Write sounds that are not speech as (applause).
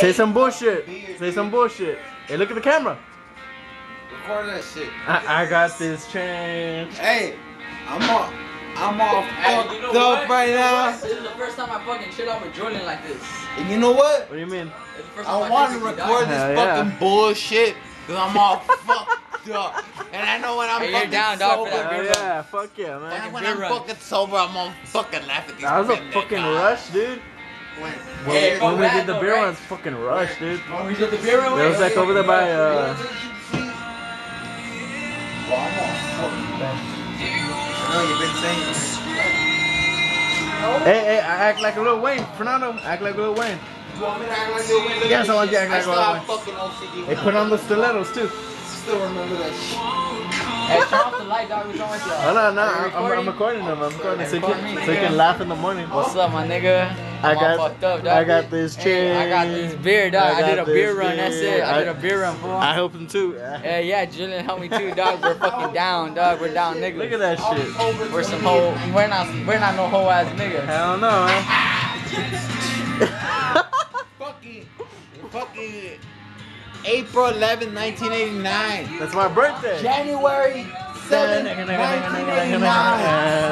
Say some bullshit. Say some bullshit. Hey, look at the camera. Record that shit. I, I got this chain. Hey, I'm off. I'm all Hey, fucked you know up what? right You know now. what? This is the first time I fucking chill out with Jordan like this. And you know what? What do you mean? It's the first time I want to record this Hell yeah. fucking bullshit because I'm all (laughs) fucked up. And I know when I'm Hey, you're fucking down, dog, for sober. that Hell beer run. yeah, fuck yeah, man. And when I'm run. fucking sober, I'm on fucking laugh at these That was a pendejos. fucking rush, dude. When, When, Hey, when we that did the beer right? runs, fucking rush, dude. When we did the beer run, It was like over there by, uh, I'm all fucked up. I know you've been saying Hey, hey, I act like a Lil Wayne. Fernando, act like Lil Wayne. You want me to act like Lil Wayne? Yes, I want you to act like I Lil still have fucking OCD. Hey, put on the stilettos, too. Still remember that shit. Hey, turn off the light, dog. What's wrong with you? No, no, no. Are I'm, I'm recording them. I'm recording so you can, me, so you can laugh in the morning. What's up, my nigga? I I'm all got- fucked up, dog. I got this Hey, I got this beer, dog. I I, did a beer this run. That's it. I, did a beer run, fool. I helped him too. Yeah, yeah, Julian helped me too, dog. We're fucking down, dog. We're down, niggas. Look at that shit. We're some hoe. We're not. We're not no hoe ass niggas. Hell no, man. (laughs) Fucking, fucking April 11, 1989. That's my birthday. January 7, 1989.